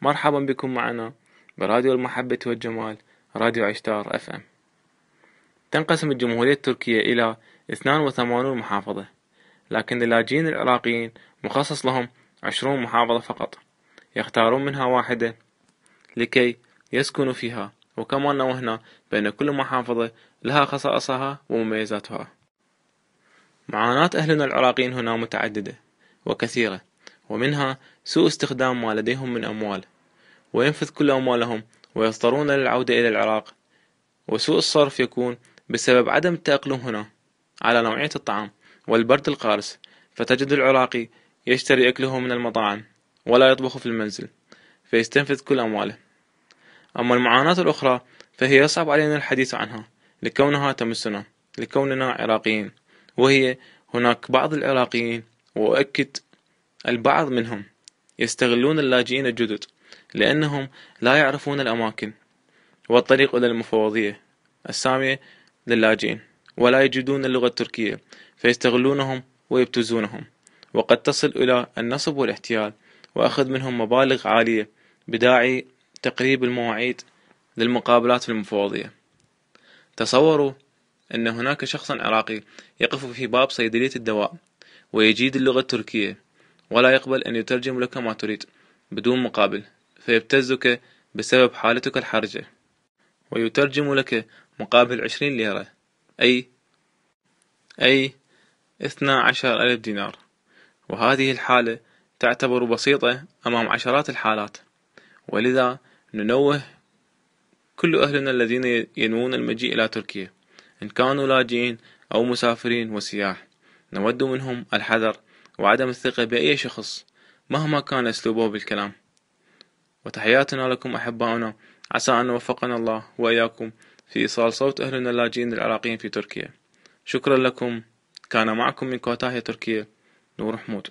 مرحبا بكم معنا براديو المحبة والجمال راديو عشتار FM تنقسم الجمهورية التركية إلى 82 محافظة لكن اللاجئين العراقيين مخصص لهم 20 محافظة فقط يختارون منها واحدة لكي يسكنوا فيها وكما نوهنا بأن كل محافظة لها خصائصها ومميزاتها. معاناة أهلنا العراقيين هنا متعددة وكثيرة. ومنها سوء استخدام ما لديهم من أموال وينفذ كل أموالهم ويضطرون للعودة إلى العراق. وسوء الصرف يكون بسبب عدم التأقلم هنا على نوعية الطعام والبرد القارس فتجد العراقي يشتري أكله من المطاعم ولا يطبخ في المنزل فيستنفذ كل أمواله. أما المعاناة الأخرى فهي يصعب علينا الحديث عنها لكونها تمسنا لكوننا عراقيين وهي هناك بعض العراقيين وأؤكد البعض منهم يستغلون اللاجئين الجدد لأنهم لا يعرفون الأماكن والطريق إلى المفوضية السامية للاجئين ولا يجدون اللغة التركية فيستغلونهم ويبتزونهم. وقد تصل إلى النصب والاحتيال وأخذ منهم مبالغ عالية بداعي تقريب المواعيد للمقابلات في المفوضية. تصوروا أن هناك شخص عراقي يقف في باب صيدلية الدواء ويجيد اللغة التركية. ولا يقبل أن يترجم لك ما تريد بدون مقابل فيبتزك بسبب حالتك الحرجة ويترجم لك مقابل عشرين ليرة أي أي اثنا عشر ألف دينار. وهذه الحالة تعتبر بسيطة أمام عشرات الحالات. ولذا ننوه كل أهلنا الذين ينوون المجيء إلى تركيا إن كانوا لاجئين أو مسافرين وسياح. نود منهم الحذر وعدم الثقة بأي شخص مهما كان أسلوبه بالكلام. وتحياتنا لكم أحباؤنا. عسى أن وفقنا الله وإياكم في إيصال صوت أهلنا اللاجئين العراقيين في تركيا. شكرا لكم. كان معكم من كوتاهية تركيا نور حمود.